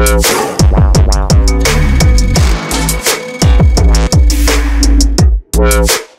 Transcrição e